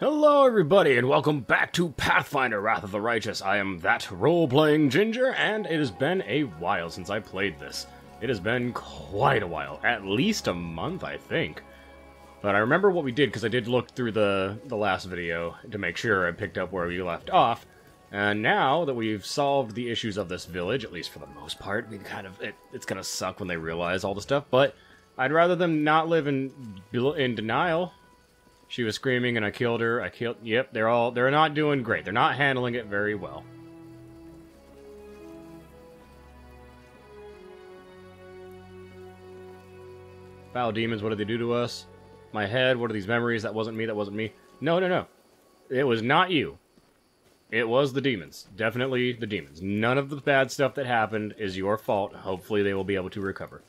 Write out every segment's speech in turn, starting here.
Hello, everybody, and welcome back to Pathfinder Wrath of the Righteous. I am that role playing Ginger, and it has been a while since I played this. It has been quite a while, at least a month, I think. But I remember what we did because I did look through the, the last video to make sure I picked up where we left off. And now that we've solved the issues of this village, at least for the most part, we kind of it, it's gonna suck when they realize all the stuff. But I'd rather them not live in in denial. She was screaming, and I killed her. I killed. Yep, they're all they're not doing great. They're not handling it very well. Foul demons, what did they do to us? My head, what are these memories? That wasn't me, that wasn't me. No, no, no. It was not you. It was the demons. Definitely the demons. None of the bad stuff that happened is your fault. Hopefully they will be able to recover.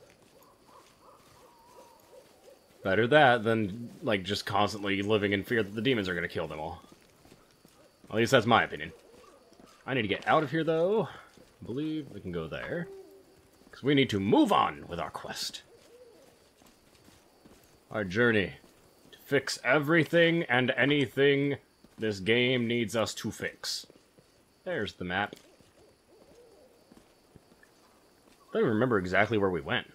Better that than, like, just constantly living in fear that the demons are going to kill them all. At least that's my opinion. I need to get out of here, though. I believe we can go there. Because we need to move on with our quest. Our journey. To fix everything and anything this game needs us to fix. There's the map. I don't remember exactly where we went.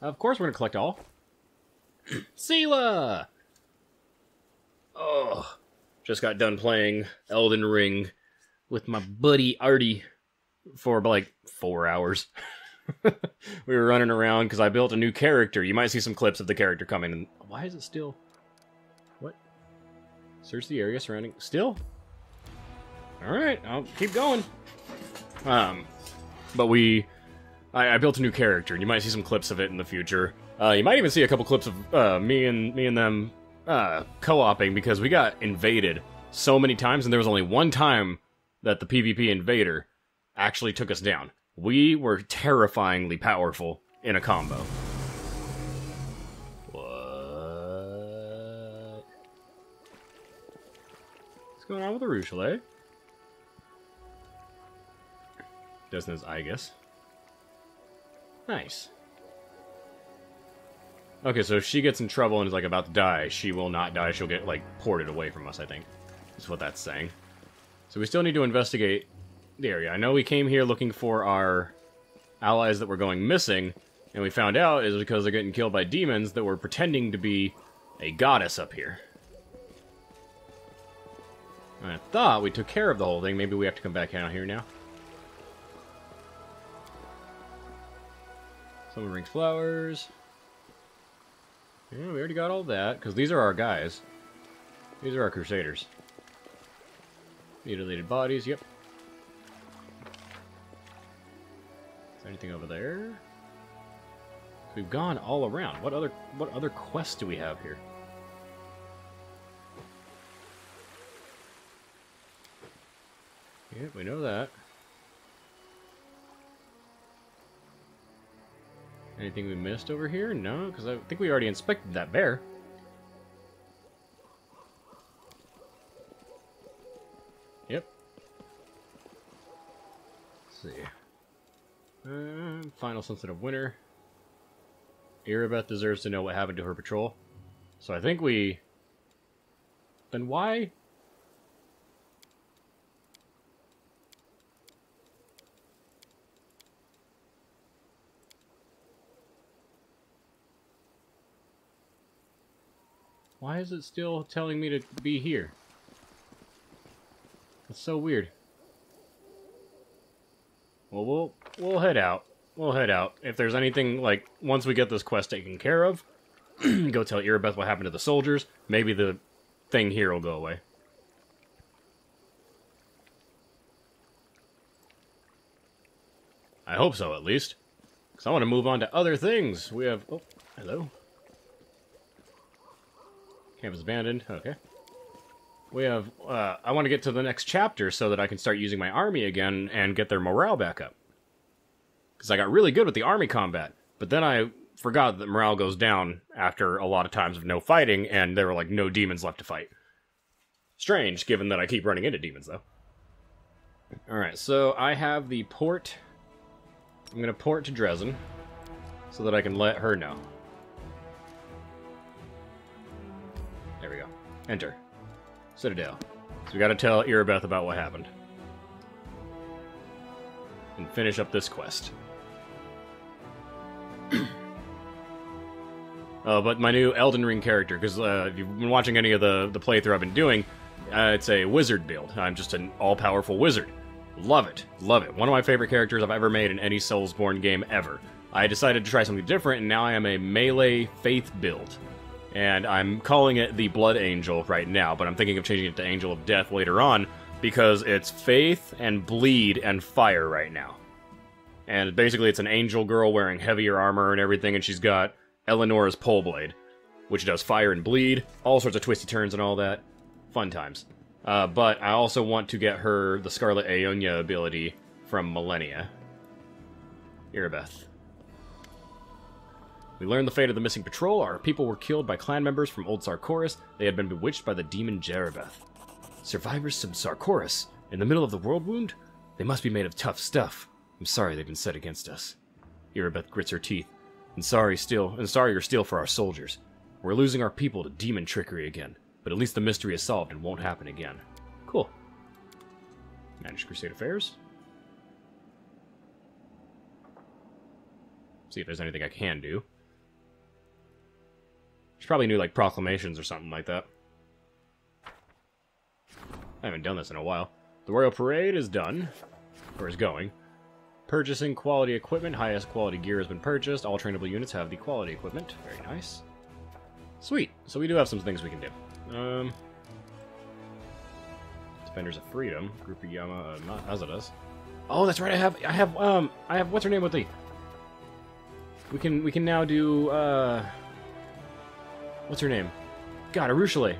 Of course we're going to collect all. Seelah! Oh, just got done playing Elden Ring with my buddy Artie for like four hours. we were running around because I built a new character. You might see some clips of the character coming. And why is it still? What? Search the area surrounding. Still? All right, I'll keep going. Um, but we, I, I built a new character, and you might see some clips of it in the future. Uh, you might even see a couple clips of uh, me and me and them uh, co-oping because we got invaded so many times, and there was only one time that the PvP invader actually took us down. We were terrifyingly powerful in a combo. What? What's going on with the Rougelet? Desna's Aegis. Nice. Okay, so if she gets in trouble and is like about to die, she will not die. She'll get like ported away from us, I think. Is what that's saying. So we still need to investigate the area. I know we came here looking for our allies that were going missing, and we found out is because they're getting killed by demons that were pretending to be a goddess up here. And I thought we took care of the whole thing. Maybe we have to come back out here now. Someone brings flowers. Yeah, we already got all that, because these are our guys. These are our crusaders. Mutilated bodies, yep. Anything over there? We've gone all around. What other what other quests do we have here? Yep, we know that. Anything we missed over here? No, because I think we already inspected that bear. Yep. Let's see. Uh, final sunset of winter. Irabeth deserves to know what happened to her patrol. So I think we... Then why Why is it still telling me to be here? It's so weird. Well, we'll we'll head out. We'll head out. If there's anything, like, once we get this quest taken care of, go tell Irabeth what happened to the soldiers. Maybe the thing here will go away. I hope so, at least. Because I want to move on to other things. We have... Oh, hello. Camp is abandoned. Okay. We have, uh, I want to get to the next chapter so that I can start using my army again and get their morale back up. Because I got really good with the army combat, but then I forgot that morale goes down after a lot of times of no fighting, and there were like no demons left to fight. Strange, given that I keep running into demons, though. Alright, so I have the port. I'm going to port to Drezen so that I can let her know. Enter. Citadel. So we gotta tell Irabeth about what happened. And finish up this quest. uh, but my new Elden Ring character, because uh, if you've been watching any of the, the playthrough I've been doing, uh, it's a wizard build. I'm just an all-powerful wizard. Love it. Love it. One of my favorite characters I've ever made in any Soulsborne game ever. I decided to try something different, and now I am a melee faith build. And I'm calling it the Blood Angel right now, but I'm thinking of changing it to Angel of Death later on, because it's faith and bleed and fire right now. And basically, it's an angel girl wearing heavier armor and everything, and she's got Eleonora's pole blade, which does fire and bleed, all sorts of twisty turns and all that. Fun times. Uh, but I also want to get her the Scarlet Aeonia ability from Malenia. Irabeth. We learned the fate of the missing patrol. Our people were killed by clan members from Old Sarkoris. They had been bewitched by the demon Jerribeth. Survivors from Sarkoris? In the middle of the world wound? They must be made of tough stuff. I'm sorry they've been set against us. Irabeth grits her teeth. And sorry still and sorry you're still for our soldiers. We're losing our people to demon trickery again, but at least the mystery is solved and won't happen again. Cool. Manage Crusade Affairs. See if there's anything I can do. Probably new like proclamations or something like that. I haven't done this in a while. The Royal Parade is done. Or is going. Purchasing quality equipment. Highest quality gear has been purchased. All trainable units have the quality equipment. Very nice. Sweet. So we do have some things we can do. Um, Defenders of Freedom. Group of Yama. Uh, not Azadas. Oh, that's right. I have. I have. Um. I have. What's her name with the? We can. We can now do. Uh. What's her name? God, Arueshalae.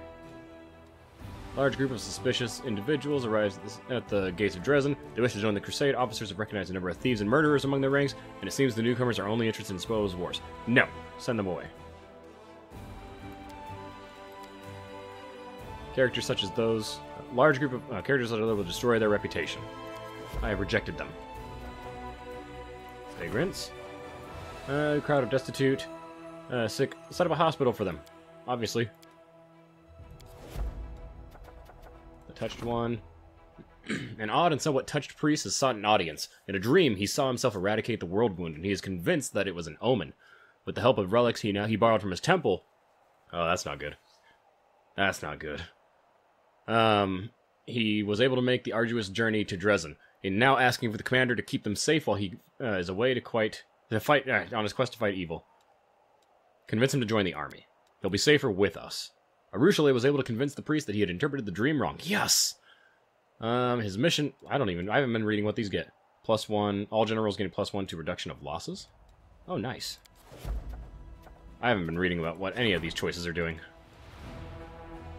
Large group of suspicious individuals arrives at the, gates of Drezen. They wish to join the crusade. Officers have recognized a number of thieves and murderers among their ranks, and it seems the newcomers are only interested in spoils wars. No, send them away. Characters such as those, a large group of uh, characters such as those will destroy their reputation. I have rejected them. Vagrants. Uh, crowd of destitute. Uh, sick. Set up a hospital for them. Obviously. The touched one. an odd and somewhat touched priest has sought an audience. In a dream, he saw himself eradicate the world wound, and he is convinced that it was an omen. With the help of relics he now he borrowed from his temple. Oh, that's not good. That's not good. Um, he was able to make the arduous journey to Drezen, and now asking for the commander to keep them safe while he uh, is away to quite to fight uh, on his quest to fight evil. Convince him to join the army. He'll be safer with us. Arueshalae was able to convince the priest that he had interpreted the dream wrong. Yes! Um, his mission... I don't even... I haven't been reading what these get. Plus one... All generals getting plus one to reduction of losses. Oh, nice. I haven't been reading about what any of these choices are doing.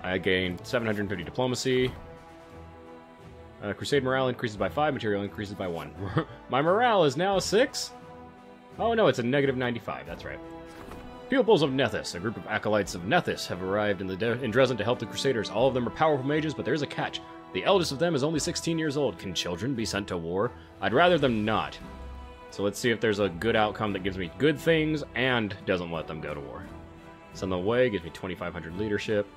I gained 750 diplomacy. Uh, Crusade morale increases by 5, material increases by 1. My morale is now 6? Oh no, it's a negative 95, that's right. Pupils of Nethys, a group of acolytes of Nethys, have arrived in, the in Drezen to help the Crusaders. All of them are powerful mages, but there's a catch. The eldest of them is only 16 years old. Can children be sent to war? I'd rather them not. So let's see if there's a good outcome that gives me good things and doesn't let them go to war. Send them away, gives me 2,500 leadership,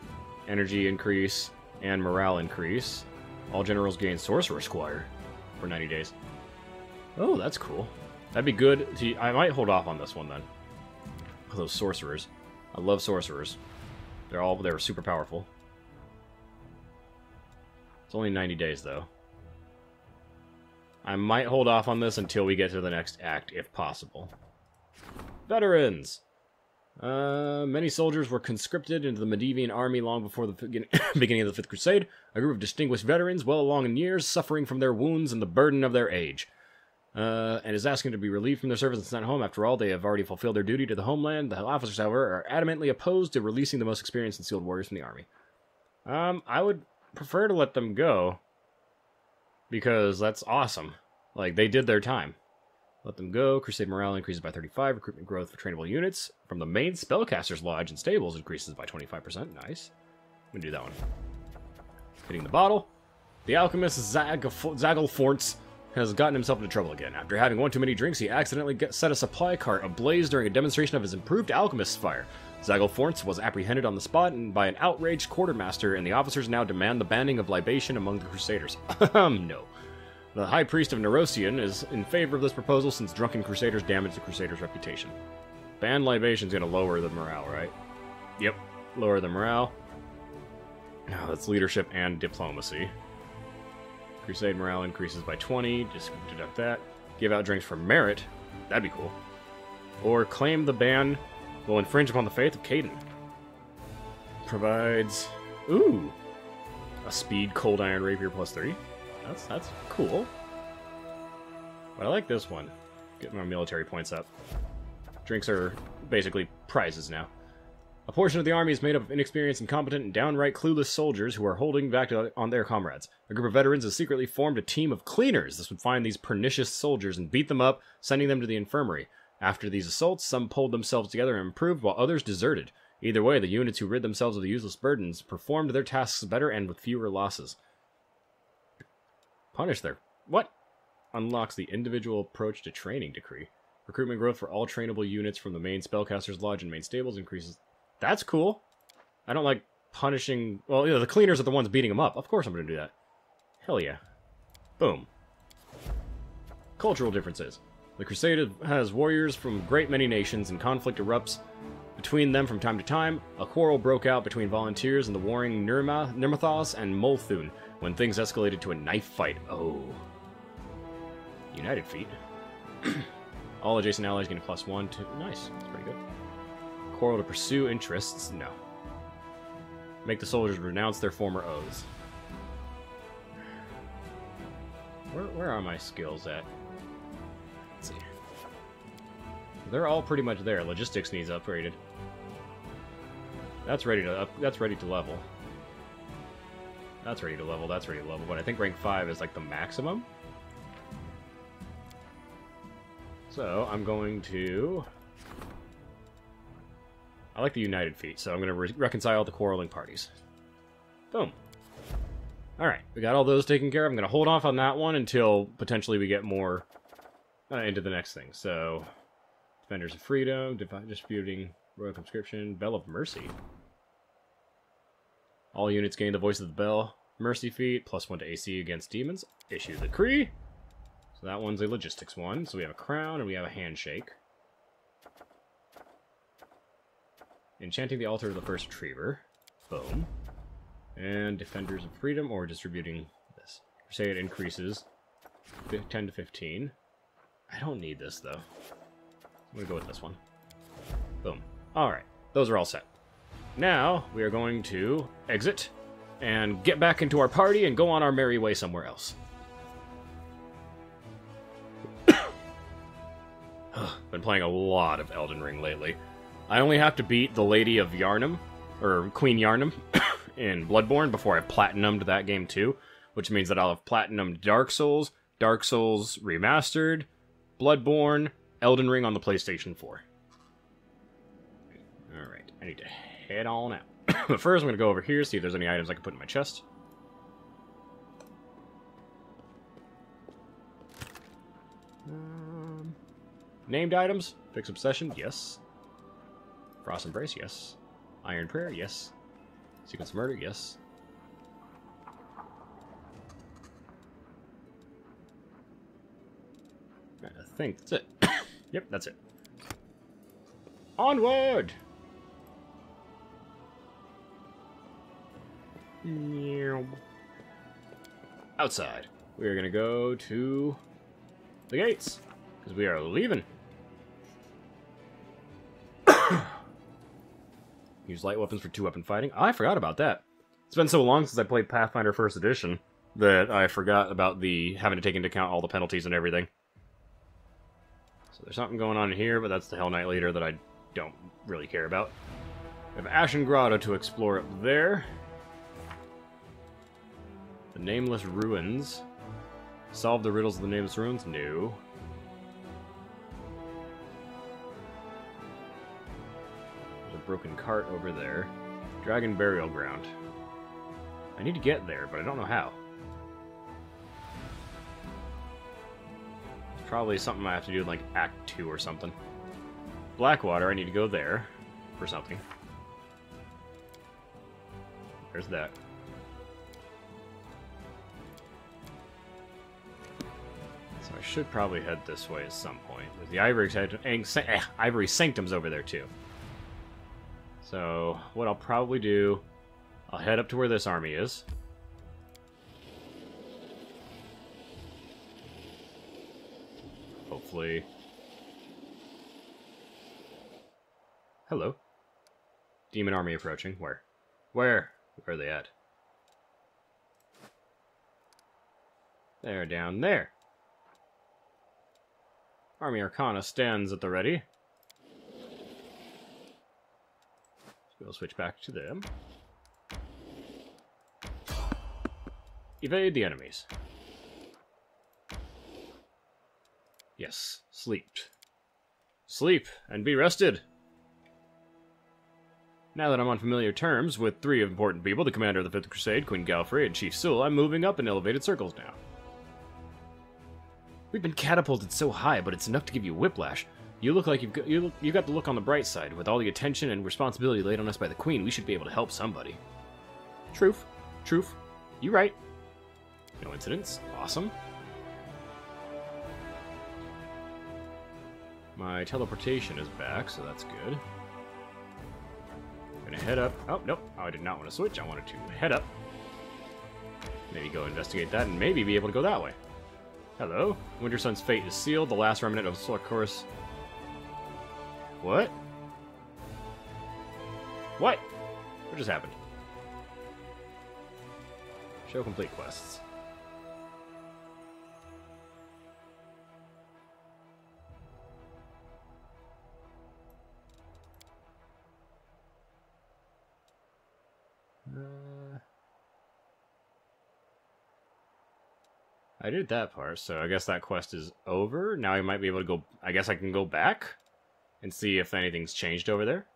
energy increase, and morale increase. All generals gain Sorcerer Squire for 90 days. Oh, that's cool. That'd be good. To, I might hold off on this one then those sorcerers. I love sorcerers. They're all they're super powerful. It's only 90 days though. I might hold off on this until we get to the next act, if possible. Veterans! Uh, many soldiers were conscripted into the Mendevian army long before the beginning of the Fifth Crusade, a group of distinguished veterans well along in years, suffering from their wounds and the burden of their age uh, and is asking to be relieved from their service and sent home. After all, they have already fulfilled their duty to the homeland. The officers, however, are adamantly opposed to releasing the most experienced and skilled warriors from the army. Um, I would prefer to let them go because that's awesome. Like they did their time. Let them go. Crusade morale increases by 35. Recruitment growth for trainable units from the main spellcasters lodge and stables increases by 25%. Nice. I'm gonna do that one. Hitting the bottle. The alchemist Zag Zagelfortz has gotten himself into trouble again. After having one too many drinks, he accidentally set a supply cart ablaze during a demonstration of his improved alchemist's fire. Zagelforntz was apprehended on the spot and by an outraged quartermaster, and the officers now demand the banning of libation among the Crusaders. no. The High Priest of Nerosian is in favor of this proposal since drunken Crusaders damage the Crusaders' reputation. Ban libation's gonna lower the morale, right? Yep, lower the morale. Now that's leadership and diplomacy. Crusade morale increases by 20, just deduct that. Give out drinks for merit, that'd be cool. Or claim the ban will infringe upon the faith of Cayden. Provides, ooh, a speed cold iron rapier plus 3. That's, that's cool. But I like this one. Get my military points up. Drinks are basically prizes now. A portion of the army is made up of inexperienced, incompetent, and downright clueless soldiers who are holding back on their comrades. A group of veterans has secretly formed a team of cleaners. This would find these pernicious soldiers and beat them up, sending them to the infirmary. After these assaults, some pulled themselves together and improved, while others deserted. Either way, the units who rid themselves of the useless burdens performed their tasks better and with fewer losses. Punish their... What? Unlocks the individual approach to training decree. Recruitment growth for all trainable units from the main Spellcaster's Lodge and main stables increases that's cool. I don't like punishing... Well, you know, the cleaners are the ones beating them up. Of course I'm going to do that. Hell yeah. Boom. Cultural differences. The Crusade has warriors from great many nations, and conflict erupts between them from time to time. A quarrel broke out between volunteers and the warring Nirma, Nirmathas and Molthune when things escalated to a knife fight. Oh. United feat. All adjacent allies get a plus one. To... Nice. That's pretty good quarrel to pursue interests? No. Make the soldiers renounce their former oaths. Where, where are my skills at? Let's see. They're all pretty much there. Logistics needs upgraded. That's ready to up, that's ready to level. That's ready to level, that's ready to level, but I think rank 5 is like the maximum. So, I'm going to I like the united feat, so I'm going to re reconcile the quarreling parties. Boom. Alright, we got all those taken care of. I'm going to hold off on that one until potentially we get more uh, into the next thing. So, Defenders of Freedom, Disputing Royal Conscription, Bell of Mercy. All units gain the Voice of the Bell. Mercy feat, plus one to AC against demons. Issue the Decree. So that one's a logistics one. So we have a crown and we have a handshake. Enchanting the altar of the first retriever. Boom. And Defenders of Freedom, or distributing this. Say it increases 10 to 15. I don't need this, though. I'm going to go with this one. Boom. Alright, those are all set. Now, we are going to exit and get back into our party and go on our merry way somewhere else. Been playing a lot of Elden Ring lately. I only have to beat the Lady of Yharnam, or Queen Yharnam, in Bloodborne before I platinumed that game too, which means that I'll have platinumed Dark Souls, Dark Souls Remastered, Bloodborne, Elden Ring on the PlayStation 4. Alright, I need to head on out. but first I'm going to go over here, see if there's any items I can put in my chest. Um, named items? Fix Obsession? Yes. Frost Embrace, yes. Iron Prayer, yes. Sequence Murder, yes. I think that's it. yep, that's it. Onward! Outside. We are to go to the gates, because we are leaving. Use light weapons for two-weapon fighting. I forgot about that. It's been so long since I played Pathfinder First Edition that I forgot about the having to take into account all the penalties and everything. So there's something going on here, but that's the Hell Knight leader that I don't really care about. We have Ashen Grotto to explore up there. The Nameless Ruins. Solve the riddles of the Nameless Ruins? No. Broken cart over there. Dragon Burial Ground. I need to get there, but I don't know how. It's probably something I have to do in like Act 2 or something. Blackwater, I need to go there. for something. There's that. So I should probably head this way at some point. The Ivory, eh, Ivory Sanctum's over there too. So what I'll probably do, I'll head up to where this army is. Hopefully. Hello. Demon army approaching. Where? Where? Where are they at? They're down there. Army Arcana stands at the ready. We'll switch back to them. Evade the enemies. Yes, sleep. Sleep and be rested. Now that I'm on familiar terms with three important people, the commander of the Fifth Crusade, Queen Galfrey, and Chief Sewell, I'm moving up in elevated circles now. We've been catapulted so high, but it's enough to give you whiplash. You look like you've got, you, look, you got the look on the bright side. With all the attention and responsibility laid on us by the Queen, we should be able to help somebody. Truth. Truth. You right. No incidents. Awesome. My teleportation is back, so that's good. I'm gonna head up. Oh, nope. Oh, I did not want to switch. I wanted to head up. Maybe go investigate that and maybe be able to go that way. Hello. Wintersun's fate is sealed. The last remnant of Course. What? What? What just happened? Show complete quests. Uh, I did that part, so I guess that quest is over. Now I might be able to go... I guess I can go back and see if anything's changed over there.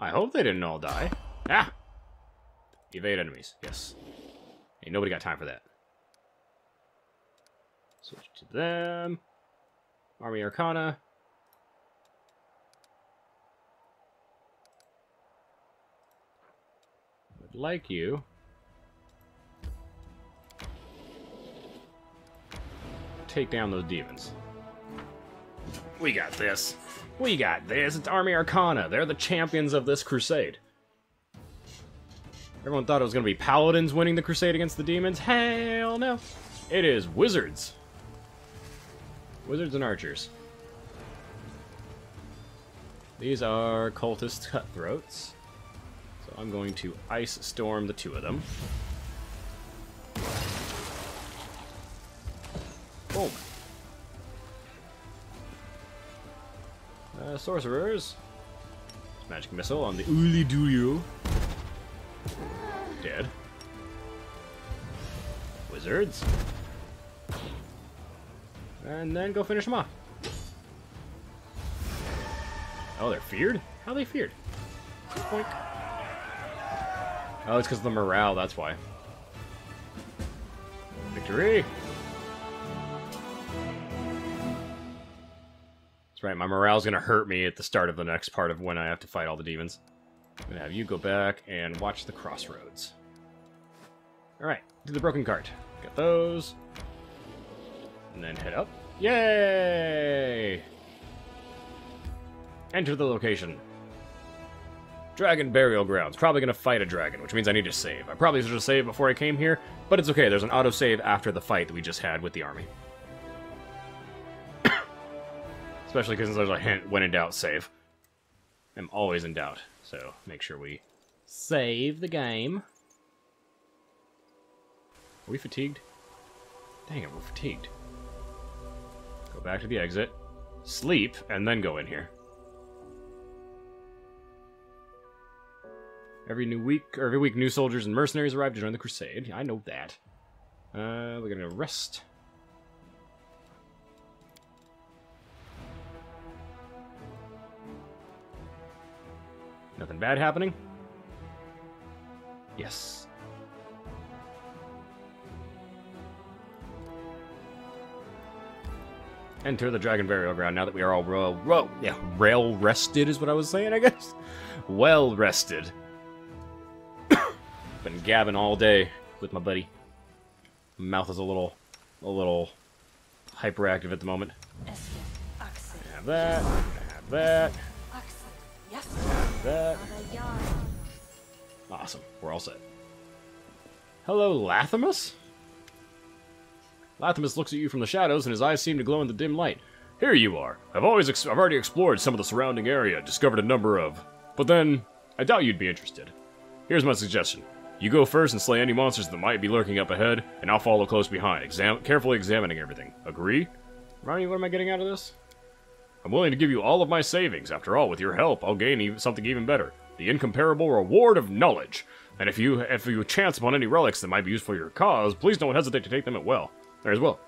I hope they didn't all die. Ah! Evade enemies, yes. Ain't nobody got time for that. Switch to them. Army Arcana. Would like you. Take down those demons. We got this. We got this. It's Army Arcana. They're the champions of this crusade. Everyone thought it was going to be paladins winning the crusade against the demons. Hell no. It is wizards. Wizards and archers. These are cultist cutthroats. So I'm going to ice storm the two of them. Boom. Uh, sorcerers. Magic missile on the Uliduyo. Dead. Wizards. And then go finish them off. Oh, they're feared? How are they feared? Boink. Oh, it's because of the morale, that's why. Victory! That's right, my morale's gonna hurt me at the start of the next part of when I have to fight all the demons. I'm gonna have you go back and watch the crossroads. Alright, do the broken cart. Got those. And then head up. Yay! Enter the location. Dragon Burial Grounds. Probably gonna fight a dragon, which means I need to save. I probably should have saved before I came here, but it's okay. There's an autosave after the fight that we just had with the army. Especially because there's a hint, when in doubt, save. I'm always in doubt, so make sure we save the game. Are we fatigued? Dang it, we're fatigued. Go back to the exit, sleep, and then go in here. Every new week, or every week, new soldiers and mercenaries arrive to join the crusade. I know that. Uh, we're gonna rest. Nothing bad happening? Yes. enter the Dragon Burial Ground now that we are all ro- ro- yeah, rail rested is what I was saying, I guess. Well rested. Been gabbing all day with my buddy. Mouth is a little, a little hyperactive at the moment. Have that. Have that. That. Awesome. We're all set. Hello, Lathamus? Lathamus looks at you from the shadows, and his eyes seem to glow in the dim light. Here you are. I've always I've already explored some of the surrounding area, discovered a number of. But then, I doubt you'd be interested. Here's my suggestion. You go first and slay any monsters that might be lurking up ahead, and I'll follow close behind, exam- carefully examining everything. Agree? Remy, what am I getting out of this? I'm willing to give you all of my savings. After all, with your help, I'll gain even something even better. The incomparable reward of knowledge. And if you if you chance upon any relics that might be useful for your cause, please don't hesitate to take them at well. There as well.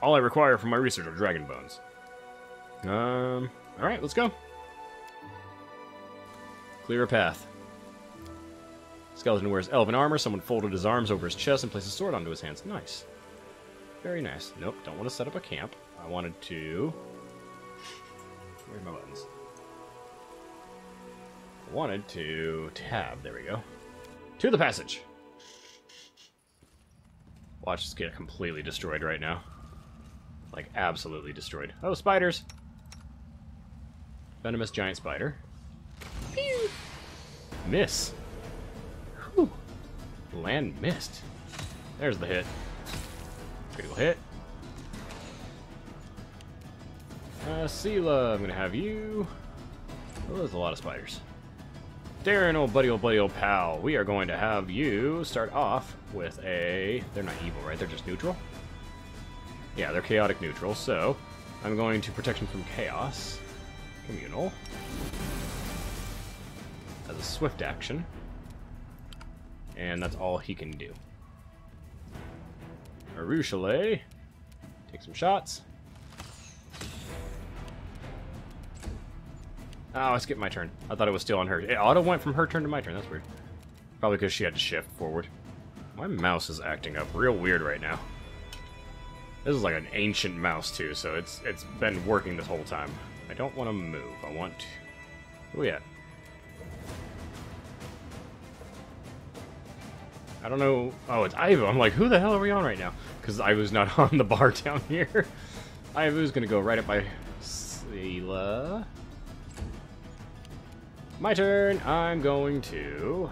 All I require for my research are dragon bones. Um, alright, let's go. Clear a path. Skeleton wears elven armor. Someone folded his arms over his chest and placed a sword onto his hands. Nice. Very nice. Nope, don't want to set up a camp. I wanted to... Where are my buttons? I wanted to tab. There we go. To the passage. Watch this get completely destroyed right now. Like, absolutely destroyed. Oh, spiders! Venomous giant spider. Pew! Miss. Whew. Lann missed. There's the hit. Critical hit. Uh, Seelah, I'm gonna have you. Oh, there's a lot of spiders. Daeran, old buddy, old buddy, old pal, we are going to have you start off with a... They're not evil, right? They're just neutral? Yeah, they're chaotic neutral, so I'm going to Protection from Chaos. Communal. As a swift action. And that's all he can do. Arueshalae. Take some shots. Oh, I skipped my turn. I thought it was still on her. It auto went from her turn to my turn. That's weird. Probably because she had to shift forward. My mouse is acting up real weird right now. This is like an ancient mouse too, so it's it's been working this whole time. I don't want to move. I want. To... Where we at? I don't know. Oh, it's Ivo. I'm like, who the hell are we on right now? Because Ivo's not on the bar down here. Ivo's gonna go right up by Seelah. My turn. I'm going to.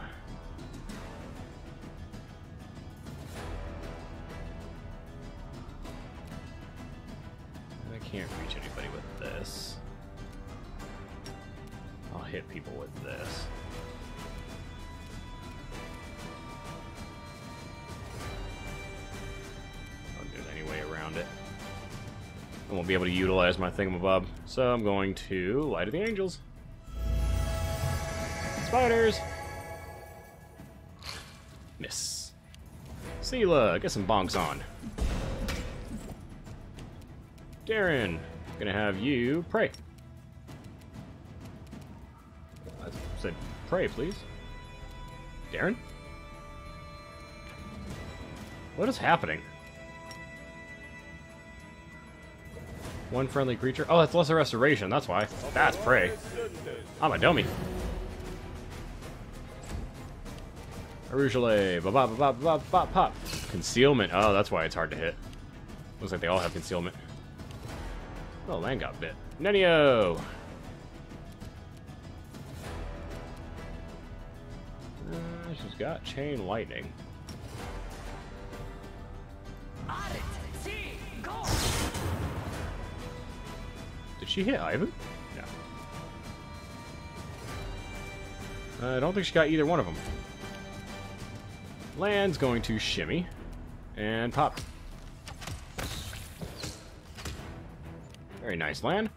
I can't reach anybody with this. I'll hit people with this. I there's any way around it. I won't be able to utilize my thingamabob, so I'm going to Light of the Angels. Spiders! Miss. Seelah, get some bonks on. Daeran, gonna have you pray. I said pray, please. Daeran? What is happening? One friendly creature? Oh, that's lesser restoration, that's why. That's prey. I'm a dummy. Arueshalae, ba ba ba ba ba pop. Concealment. Oh, that's why it's hard to hit. Looks like they all have concealment. Oh, Lann got bit. Nenio! Uh, she's got chain lightning. Did she hit Ivan? No. Uh, I don't think she got either one of them. Lann's going to shimmy and pop. Very nice, Lann.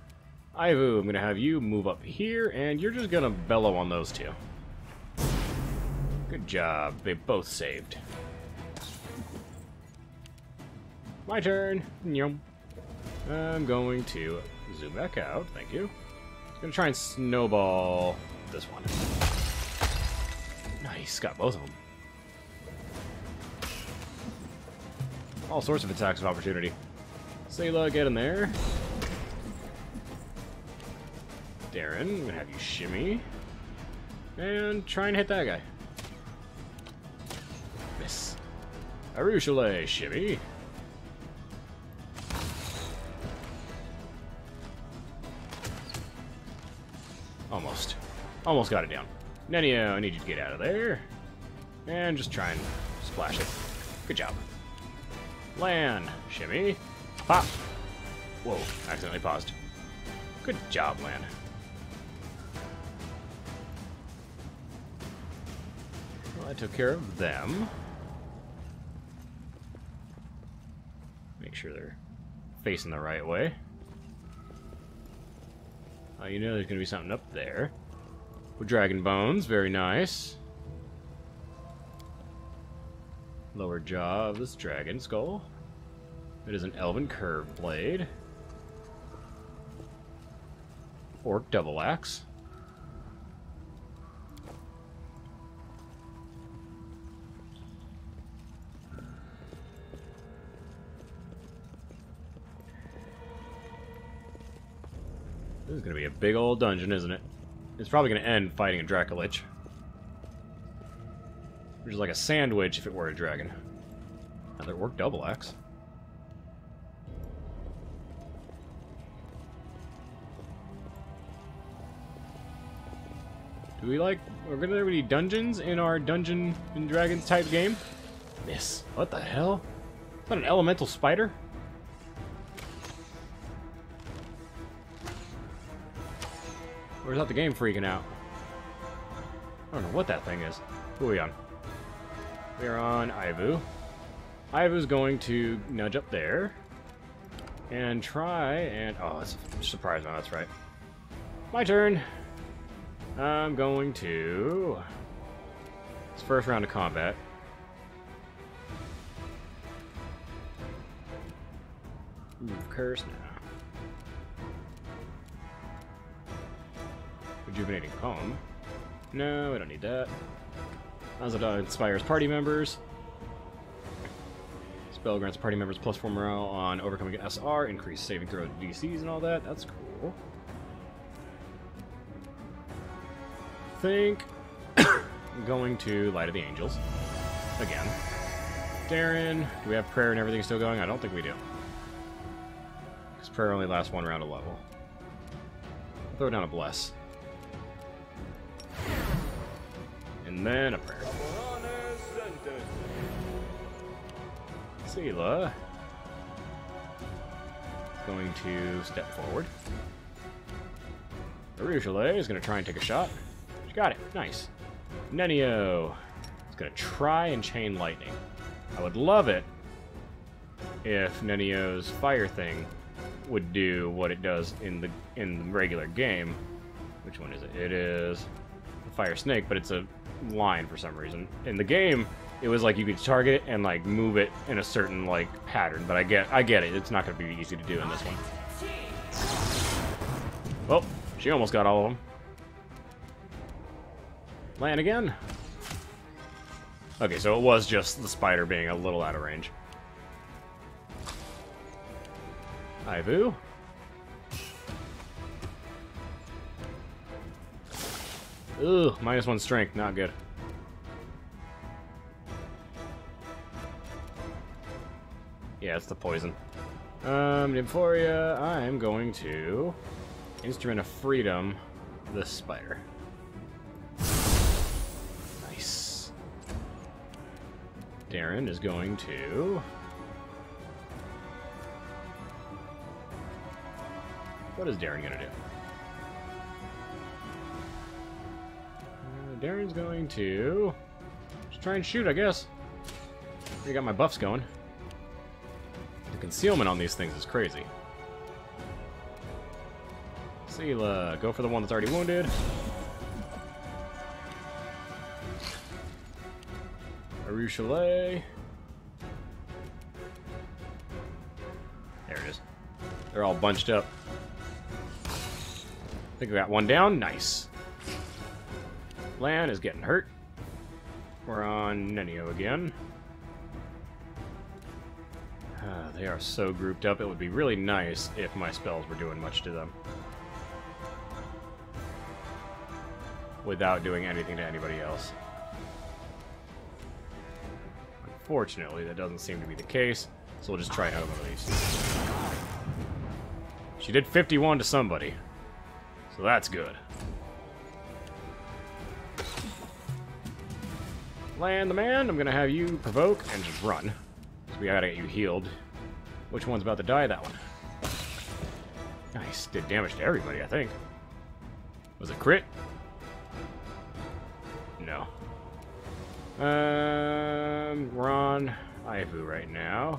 Ivu, I'm going to have you move up here, and you're just going to bellow on those two. Good job. They both saved. My turn. Yum. I'm going to zoom back out. Thank you. I'm going to try and snowball this one. Nice. Got both of them. All sorts of attacks of opportunity. Seelah, get in there. Daeran, I'm gonna have you shimmy. And try and hit that guy. Miss. Arueshalae, shimmy. Almost. Almost got it down. Nenio, I need you to get out of there. And just try and splash it. Good job. Lann, shimmy. Pop. Whoa, accidentally paused. Good job, Lann. Well, I took care of them. Make sure they're facing the right way. Oh, you know there's going to be something up there. With dragon bones, very nice. Lower jaw of this dragon skull. It is an elven curve blade. Orc double axe. This is going to be a big old dungeon, isn't it? It's probably going to end fighting a Dracolich. Which is like a sandwich if it were a dragon. Another orc double axe. Do we like... Are there gonna be dungeons in our Dungeon and Dragons type game? Miss. What the hell? Is that an elemental spider? Or is that the game freaking out? I don't know what that thing is. Who are we on? We are on Ivu. Ivu's going to nudge up there. And try and... Oh, it's a surprise now, that's right. My turn. I'm going to... It's first round of combat. Move curse now. Rejuvenating Calm. No, we don't need that. Azadon inspires party members. Spell grants party members plus 4 morale on overcoming SR, increased saving throw DCs and all that. That's cool. Think I'm going to Light of the Angels. Again. Daeran, do we have prayer and everything still going? I don't think we do. Because prayer only lasts one round of level. Throw down a bless. And then a prayer. Seelah going to step forward. Arueshalae is going to try and take a shot. Got it. Nice. Nenio is going to try and chain lightning. I would love it if Nenio's fire thing would do what it does in the in the regular game. Which one is it? It is the fire snake, but it's a line for some reason. In the game, it was like you could target it and like move it in a certain like pattern. But I get I get it. It's not going to be easy to do in this one. Well, she almost got all of them. Lann again. Okay, so it was just the spider being a little out of range. Ivu. Ugh, minus one strength, not good. Yeah, it's the poison. Um, Nymphoria, I'm going to Instrument of Freedom the spider. Daeran is going to... What is Daeran going to do? Uh, Daeran's going to... Just try and shoot, I guess. I got my buffs going. The concealment on these things is crazy. Seelah, go for the one that's already wounded. Rue Chalet. There it is. They're all bunched up. I think we got one down. Nice. Lann is getting hurt. We're on Nenio again. Uh, They are so grouped up. It would be really nice if my spells were doing much to them. Without doing anything to anybody else. Unfortunately, that doesn't seem to be the case, so we'll just try another one of these. She did 51 to somebody, so that's good. Lann the man, I'm gonna have you provoke and just run. So we gotta get you healed. Which one's about to die? That one. Nice. Did damage to everybody, I think. Was it crit? No. Uh, Um, we're on Aivu right now.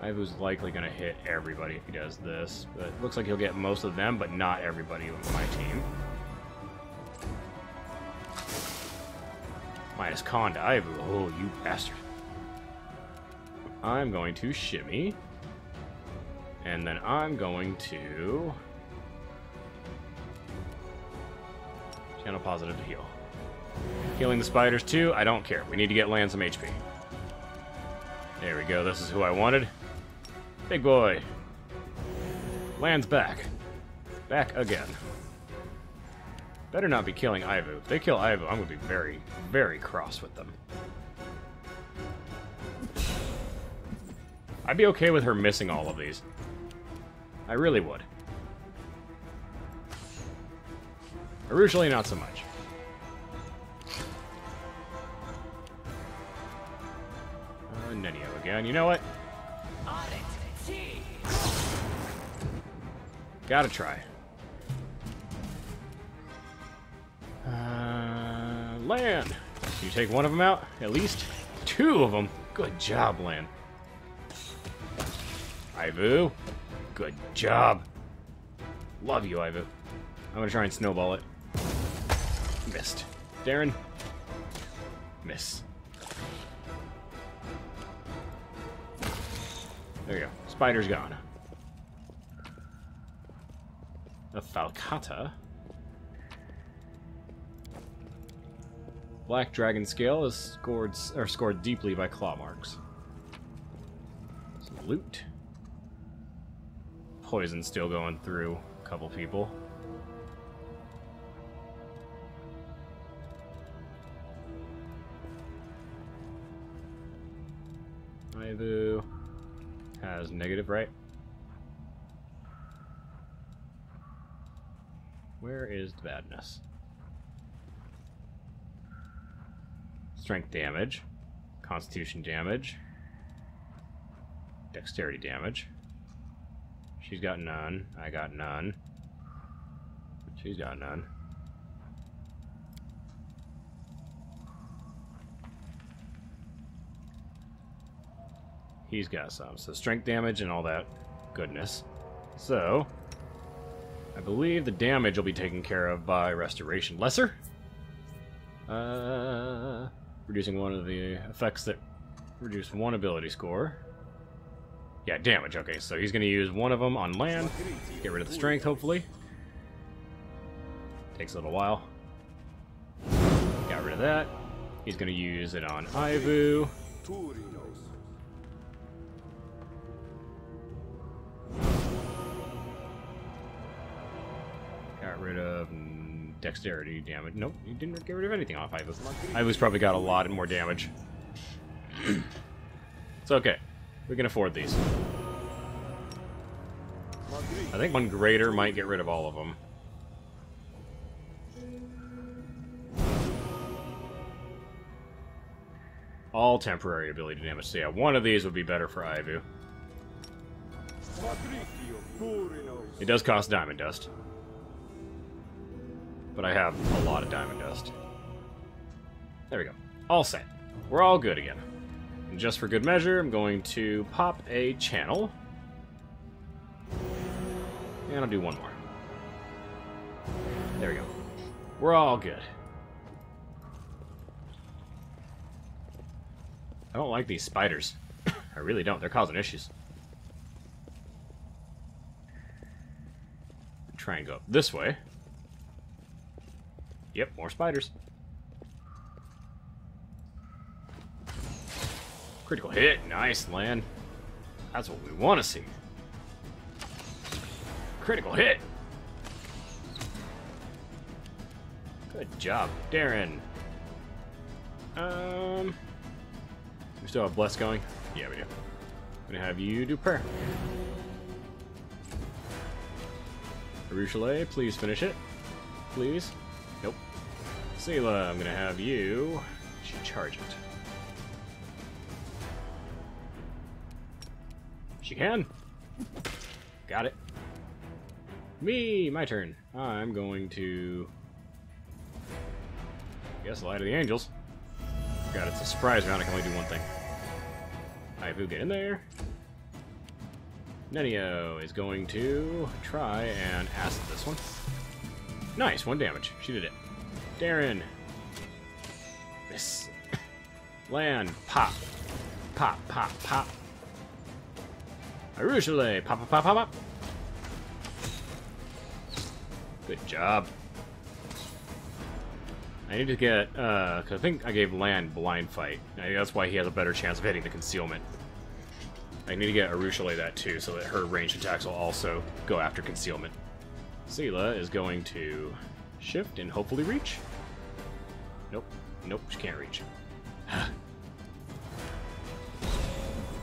Aivu's likely going to hit everybody if he does this, but it looks like he'll get most of them, but not everybody on my team. Minus con to Aivu. Oh, you bastard. I'm going to shimmy. And then I'm going to... Channel positive to heal. Healing the spiders too, I don't care. We need to get Lann some HP. There we go, this is who I wanted. Big boy. Lann's back. Back again. Better not be killing Aivu. If they kill Aivu, I'm going to be very, very cross with them. I'd be okay with her missing all of these. I really would. Originally, not so much. Uh, Nenio again. You know what? Gotta try. Uh, Lann! You take one of them out? At least two of them? Good job, Lann. Aivu. Good job. Love you, Aivu. I'm gonna try and snowball it. Missed. Daeran. Miss. There you go. Spider's gone. The Falcata. Black Dragon Scale is scored or scored deeply by claw marks. Some loot. Poison still going through a couple people. Aivu has negative, right? Where is the badness? Strength damage, Constitution damage, Dexterity damage. She's got none. I got none. She's got none. He's got some. So strength damage and all that goodness. So, I believe the damage will be taken care of by Restoration Lesser. Uh, reducing one of the effects that reduce one ability score. Yeah, damage. Okay, so he's going to use one of them on Lann. Get rid of the strength, hopefully. Takes a little while. Got rid of that. He's going to use it on Aivu. Of dexterity damage. Nope, he didn't get rid of anything off Aivu. Aivu's probably got a lot more damage. it's okay. We can afford these. I think one greater might get rid of all of them. All temporary ability damage. So yeah, one of these would be better for Aivu. It does cost diamond dust. But I have a lot of diamond dust. There we go. All set. We're all good again. And just for good measure, I'm going to pop a channel. And I'll do one more. There we go. We're all good. I don't like these spiders. I really don't. They're causing issues. Try and go up this way. Yep, more spiders. Critical hit. Nice, Lann. That's what we want to see. Critical hit! Good job, Daeran. Um, we still have Bless going? Yeah, we do. I'm gonna have you do prayer. Arueshalae, please finish it. Please. Nope. Seelah, I'm gonna have you charge it. She can. Got it. Me, my turn. I'm going to... I guess Light of the Angels. God, it's a surprise round. I can only do one thing. Aivu, get in there. Nenio is going to try and acid this one. Nice, one damage. She did it. Daeran. Miss. Lann. Pop. Pop, pop, pop. Arueshalae. Pop, pop, pop, pop, pop. Good job. I need to get, uh, cause I think I gave Lann Blind Fight. that's why he has a better chance of hitting the concealment. I need to get Arueshalae that too, so that her ranged attacks will also go after concealment. Seelah is going to shift and hopefully reach. Nope. Nope, she can't reach.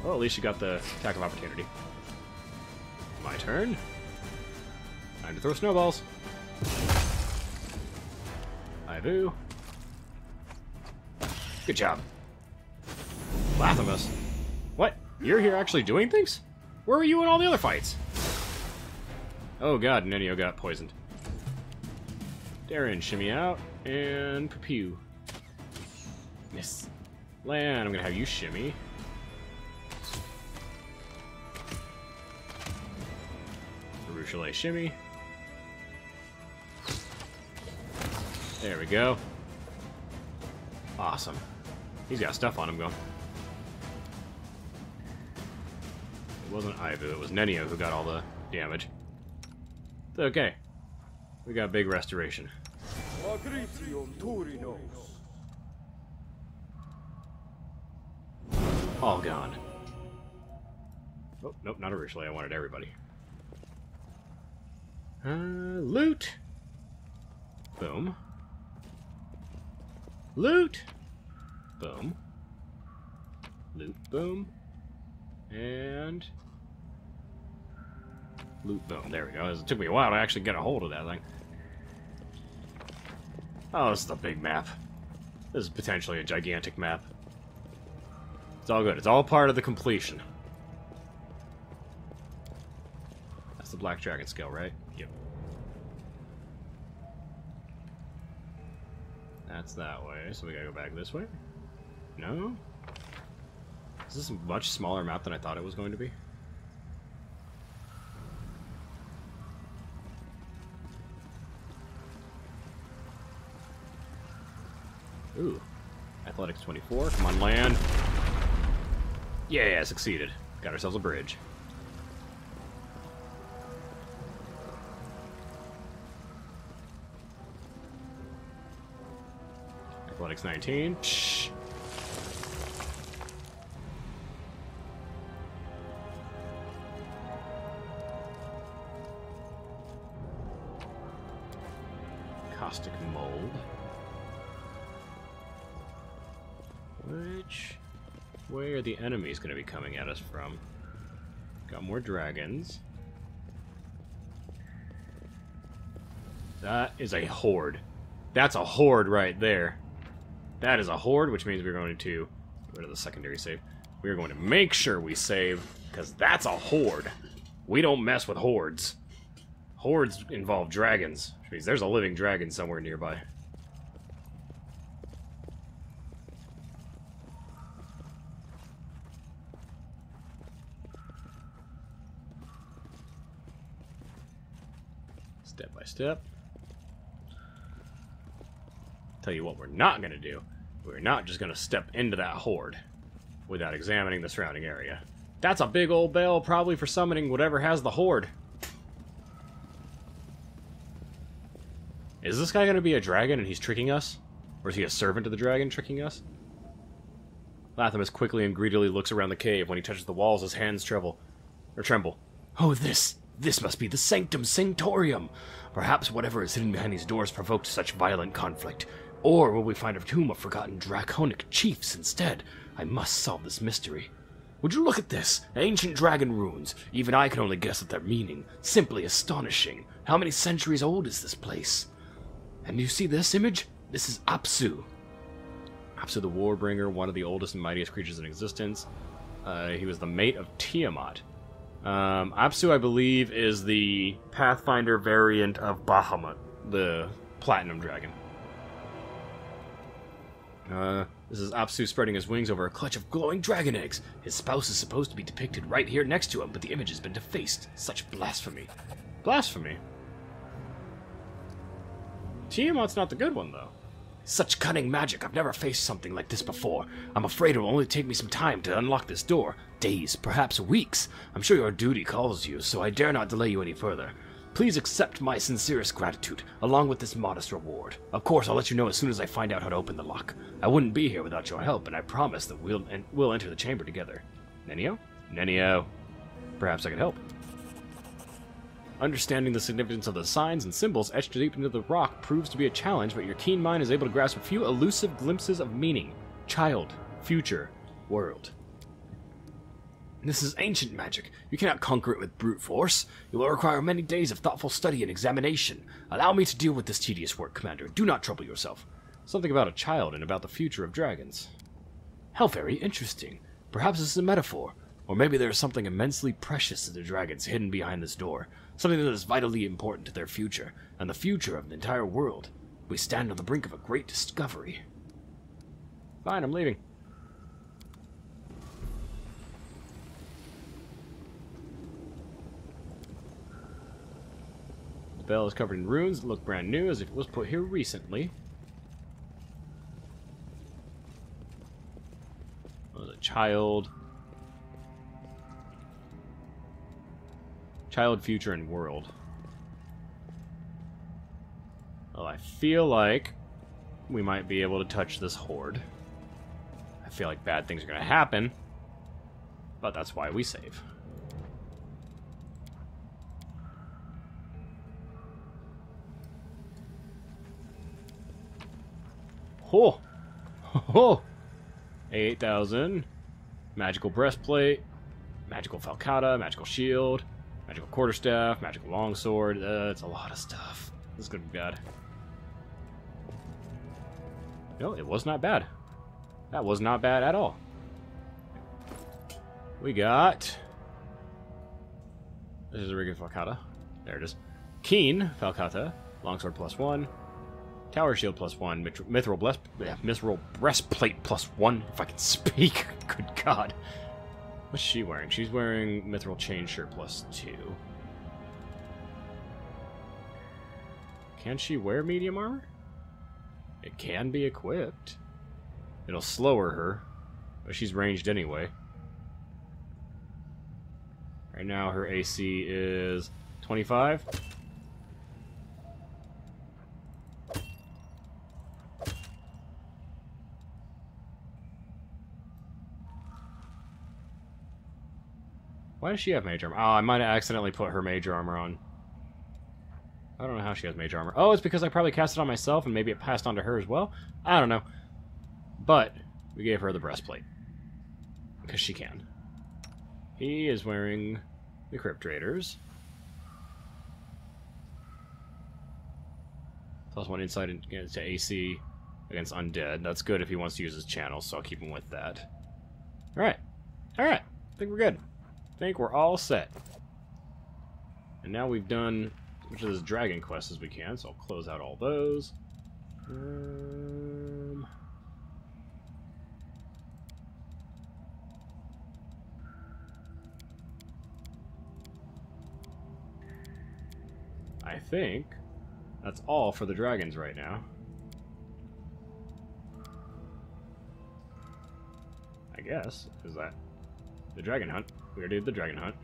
well, at least she got the attack of opportunity. My turn. Time to throw snowballs. I do. Good job. Lathamus. What? You're here actually doing things? Where were you in all the other fights? Oh god, Nenio got poisoned. Daeran, shimmy out, and pew. Miss. Lann, I'm gonna have you shimmy. Arueshalae shimmy. There we go. Awesome. He's got stuff on him going. It wasn't Aivu, it was Nenio who got all the damage. Okay. We got big restoration. All gone. Oh, nope, not originally. I wanted everybody. Uh, loot! Boom. Loot! Boom. Loot, boom. And... Loot, boom. There we go. It took me a while to actually get a hold of that thing. Oh, this is the big map. This is potentially a gigantic map. It's all good. It's all part of the completion. That's the Black Dragon skill, right? Yep. That's that way, so we gotta go back this way? No? Is this a much smaller map than I thought it was going to be? Ooh. Athletics 24. Come on, Lann. Yeah, succeeded. Got ourselves a bridge. Athletics 19. Shh. Caustic mold. Which way are the enemies going to be coming at us from? Got more dragons. That is a horde. That's a horde right there. That is a horde, which means we're going to go to the secondary save. We are going to make sure we save, because that's a horde. We don't mess with hordes. Hordes involve dragons, which means there's a living dragon somewhere nearby. Step. Tell you what we're not going to do. We're not just going to step into that horde without examining the surrounding area. That's a big old bell, probably for summoning whatever has the horde. Is this guy going to be a dragon and he's tricking us? Or is he a servant of the dragon tricking us? Lathamus quickly and greedily looks around the cave. When he touches the walls, his hands tremble. Or tremble. Oh, this! This must be the Sanctum Sanctorium! Perhaps whatever is hidden behind these doors provoked such violent conflict. Or will we find a tomb of forgotten draconic chiefs instead? I must solve this mystery. Would you look at this? Ancient dragon runes. Even I can only guess at their meaning. Simply astonishing. How many centuries old is this place? And you see this image? This is Apsu. Apsu the Warbringer, one of the oldest and mightiest creatures in existence. Uh, he was the mate of Tiamat. Um, Apsu, I believe, is the Pathfinder variant of Bahamut, the Platinum Dragon. Uh, this is Apsu spreading his wings over a clutch of glowing dragon eggs. His spouse is supposed to be depicted right here next to him, but the image has been defaced. Such blasphemy. Blasphemy? Tiamat's not the good one, though. Such cunning magic. I've never faced something like this before. I'm afraid it will only take me some time to unlock this door. Days, perhaps weeks. I'm sure your duty calls you, so I dare not delay you any further. Please accept my sincerest gratitude, along with this modest reward. Of course, I'll let you know as soon as I find out how to open the lock. I wouldn't be here without your help, and I promise that we'll, we'll enter the chamber together. Nenio? Nenio. Perhaps I could help. Understanding the significance of the signs and symbols etched deep into the rock proves to be a challenge, but your keen mind is able to grasp a few elusive glimpses of meaning. Child, future, world. This is ancient magic. You cannot conquer it with brute force. It will require many days of thoughtful study and examination. Allow me to deal with this tedious work, Commander. Do not trouble yourself. Something about a child and about the future of dragons. How very interesting. Perhaps this is a metaphor. Or maybe there is something immensely precious to the dragons hidden behind this door. Something that is vitally important to their future, and the future of the entire world. We stand on the brink of a great discovery. Fine, I'm leaving. The bell is covered in runes that look brand new as if it was put here recently. I Was a child. Child, future, and world. Well, I feel like we might be able to touch this horde. I feel like bad things are going to happen, but that's why we save. Oh! Oh! 8,000. Magical breastplate. Magical falcata. Magical shield. Magical quarterstaff. Magical longsword. Uh, that's a lot of stuff. This is gonna be bad. No, it was not bad. That was not bad at all. We got... This is a regular falcata. There it is. Keen falcata. Longsword plus one. Tower shield plus one. Mithril, bless, yeah, mithril breastplate plus one. If I can speak. Good God. What's she wearing? She's wearing mithril chain shirt plus two. Can she wear medium armor? It can be equipped. It'll slower her, but she's ranged anyway. Right now her AC is 25. Why does she have mage armor? Oh, I might have accidentally put her mage armor on. I don't know how she has mage armor. Oh, it's because I probably cast it on myself and maybe it passed on to her as well? I don't know. But we gave her the breastplate. Because she can. He is wearing the Crypt Raiders. Plus one insight into AC against undead. That's good if he wants to use his channel, so I'll keep him with that. Alright. Alright. I think we're good. Think we're all set. And now we've done of this dragon quest as we can, so I'll close out all those. Um, I think that's all for the dragons right now. I guess, is that the dragon hunt. We already did the dragon hunt.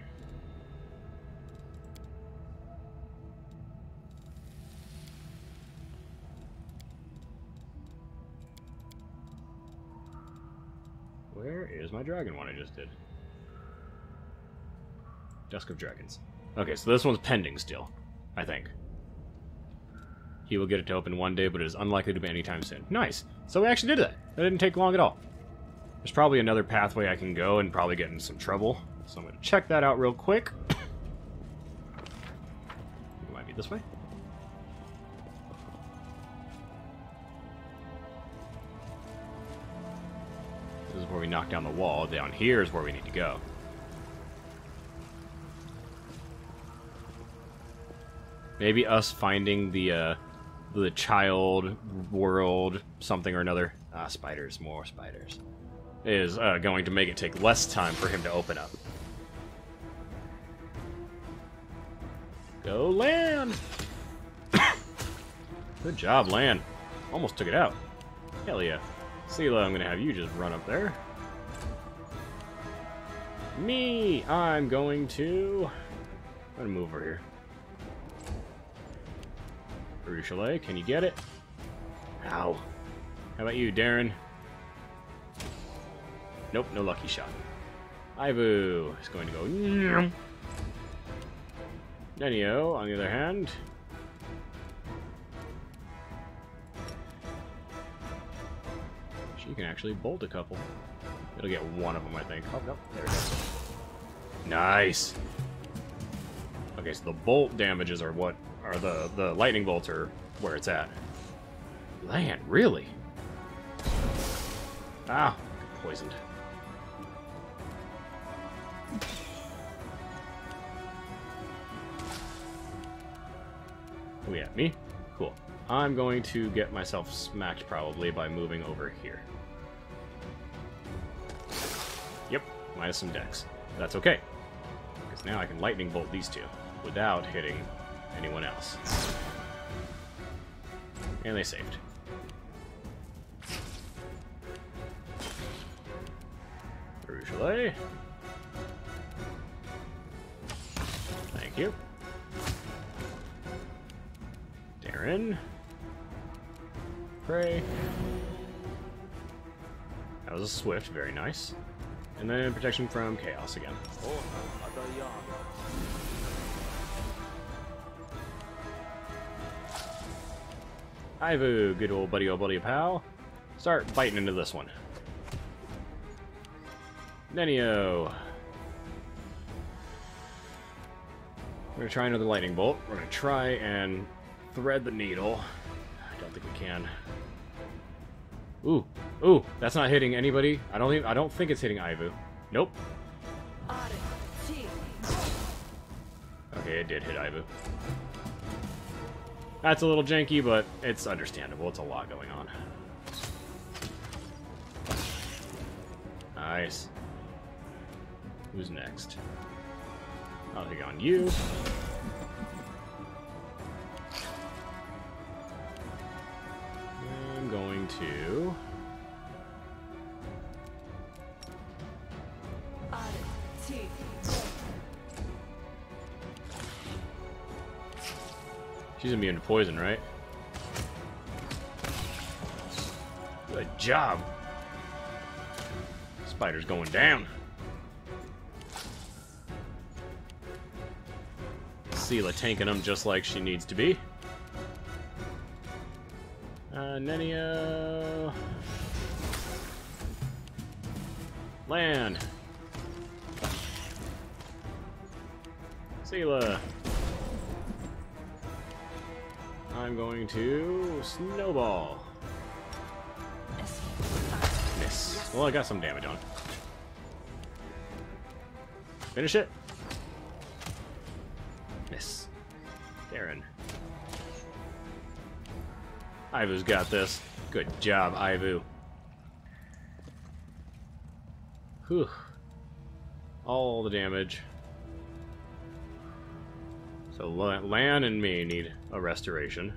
Where is my dragon one I just did? Dusk of Dragons. Okay, so this one's pending still, I think. He will get it to open one day, but it is unlikely to be anytime soon. Nice. So we actually did that. That didn't take long at all. There's probably another pathway I can go and probably get in some trouble. So I'm going to check that out real quick. it might be this way. This is where we knock down the wall. Down here is where we need to go. Maybe us finding the uh, the child world something or another. Ah, spiders, more spiders. Is uh, going to make it take less time for him to open up. Go Lann! Good job, Lann. Almost took it out. Hell yeah. Seelah, I'm gonna have you just run up there. Me! I'm going to... I'm gonna move over here. Rue can you get it? Ow. How about you, Daeran? Nope, no lucky shot. Aivu is going to go... Nenio, on the other hand... She can actually bolt a couple. It'll get one of them, I think. Oh, no, there it goes. Nice! Okay, so the bolt damages are what are the the lightning bolts are where it's at. Lann, really? Ah, poisoned. Oh yeah, me? Cool. I'm going to get myself smacked probably by moving over here. Yep, minus some decks. That's okay. Because now I can lightning bolt these two without hitting anyone else. And they saved. Arueshalae. Thank you. Daeran. Pray. That was a swift, very nice. And then protection from chaos again. Aivu, good old buddy, old buddy, pal. Start biting into this one. Nenio. We're gonna try another lightning bolt. We're gonna try and thread the needle. I don't think we can. Ooh, ooh, that's not hitting anybody. I don't even, I don't think it's hitting Aivu. Nope. Okay, it did hit Aivu. That's a little janky, but it's understandable. It's a lot going on. Nice. Who's next? I'll take on you. I'm going to... She's immune to poison, right? Good job. Spider's going down. Seelah tanking him just like she needs to be. Nenio... Lann. Seelah. I'm going to snowball. Miss. Well, I got some damage on. Finish it. Aivu's got this. Good job, Aivu. Whew. All the damage. So Lann and me need a restoration.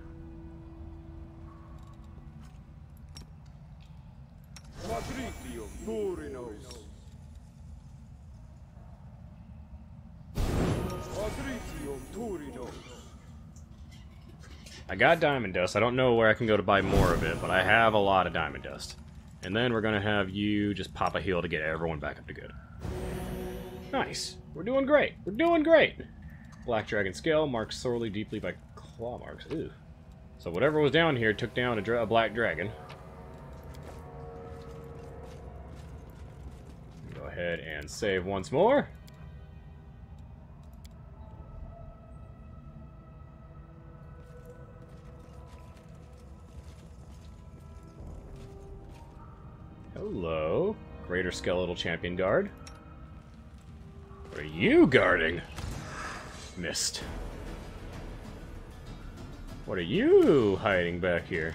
I got diamond dust. I don't know where I can go to buy more of it, but I have a lot of diamond dust. And then we're gonna have you just pop a heal to get everyone back up to good. Nice. We're doing great. We're doing great. Black Dragon Scale marked sorely deeply by claw marks. Ooh. So whatever was down here took down a, dra a black dragon. Go ahead and save once more. Hello, Greater Skeletal Champion Guard. What are you guarding? Missed. What are you hiding back here?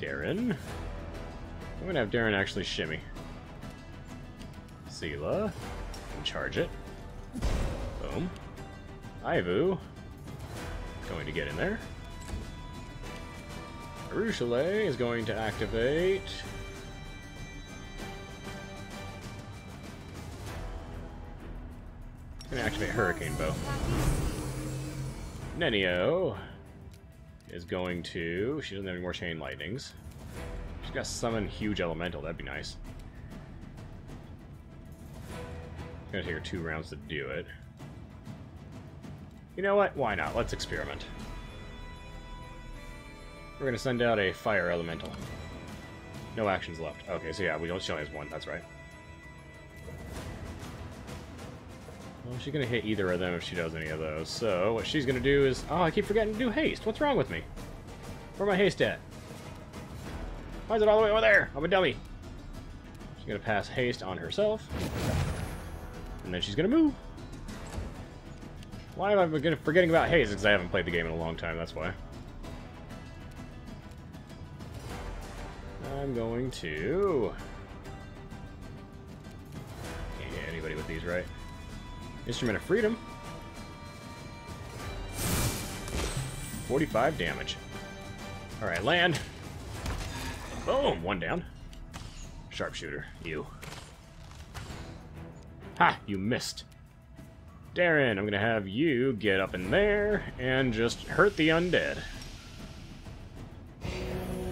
Daeran. I'm gonna have Daeran actually shimmy. Seelah. Charge it. Boom. Aivu. Going to get in there. Arueshalae is going to activate. Gonna activate Hurricane Bow. Nenio is going to. She doesn't have any more Chain Lightnings. She's got summon Huge Elemental. That'd be nice. Gonna take her two rounds to do it. You know what? Why not? Let's experiment. We're gonna send out a fire elemental. No actions left. Okay, so yeah, we don't. She only has one. That's right. Well, she's gonna hit either of them if she does any of those. So what she's gonna do is, oh, I keep forgetting to do haste. What's wrong with me? Where my haste at? Why is it all the way over there? I'm a dummy. She's gonna pass haste on herself, and then she's gonna move. Why am I forgetting about haste? Because I haven't played the game in a long time. That's why. I'm going to... Can't hit anybody with these, right? Instrument of Freedom. 45 damage. Alright, Lann. Boom! One down. Sharpshooter, you. Ha! You missed. Daeran, I'm gonna have you get up in there and just hurt the undead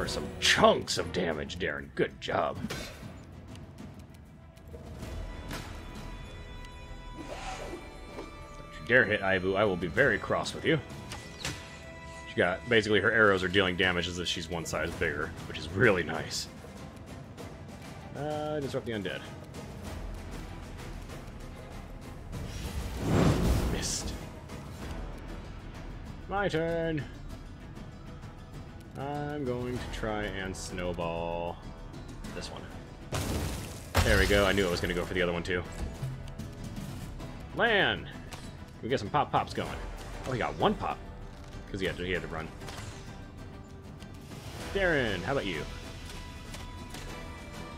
some chunks of damage, Daeran. Good job. Don't you dare hit Aivu. I will be very cross with you. She got basically her arrows are dealing damage as if she's one size bigger, which is really nice. Uh, disrupt the undead. Missed. My turn. I'm going to try and snowball this one. There we go. I knew I was going to go for the other one, too. Lann! We get some pop-pops going. Oh, he got one pop. Because he, had to, he had to run. Daeran, how about you?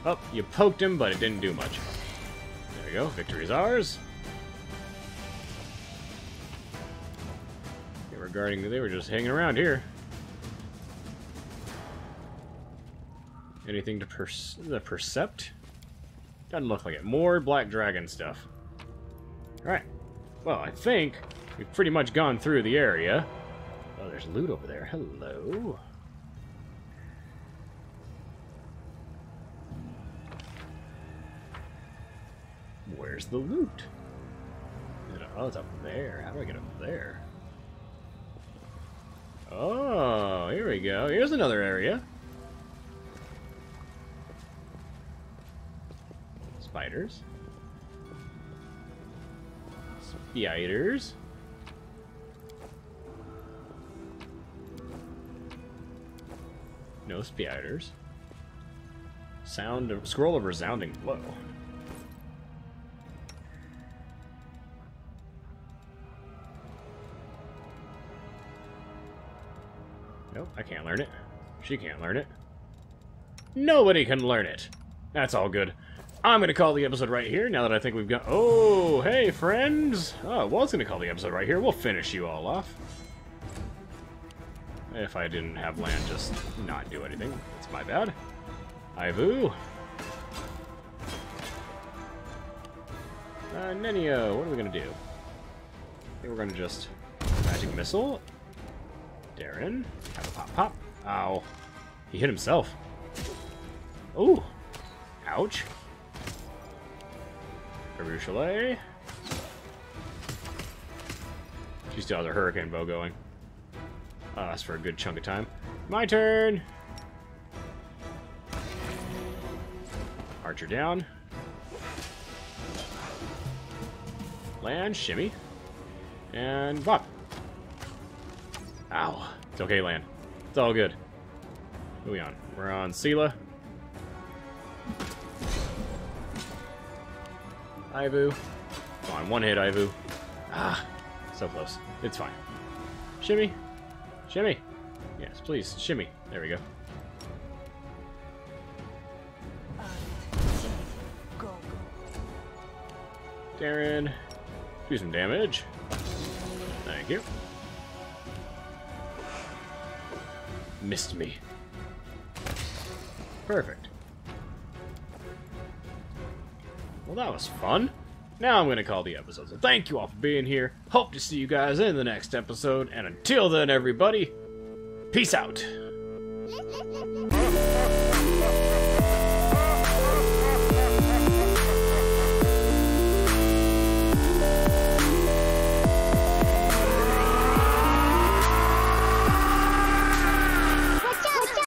Oh, you poked him, but it didn't do much. There we go. Victory's ours. regarding, they were just hanging around here. Anything to per the percept? Doesn't look like it. More Black Dragon stuff. Alright. Well, I think we've pretty much gone through the area. Oh, there's loot over there. Hello. Where's the loot? Oh, it's up there. How do I get up there? Oh, here we go. Here's another area. Spiders. Spiders. No spiders. Sound of scroll of resounding blow. Nope, I can't learn it. She can't learn it. Nobody can learn it. That's all good. I'm going to call the episode right here, now that I think we've got... Oh, hey, friends! Oh, I was going to call the episode right here. We'll finish you all off. If I didn't have Lann just not do anything. It's my bad. Aivu. Uh, Nenio, what are we going to do? I think we're going to just... Magic Missile. Daeran, have a pop pop. Ow. He hit himself. Ooh. Ouch. Arueshalae. She still has her hurricane bow going. Oh, that's for a good chunk of time. My turn! Archer down. Lann, shimmy. And bop. Ow. It's okay, Lann. It's all good. Who we on? We're on Seelah. Aivu. Come on, one hit, Aivu. Ah, so close. It's fine. Shimmy. Shimmy. Yes, please. Shimmy. There we go. Go, go. Daeran. Do some damage. Thank you. Missed me. Perfect. Well, that was fun. Now I'm going to call the episode. So thank you all for being here. Hope to see you guys in the next episode. And until then, everybody, peace out.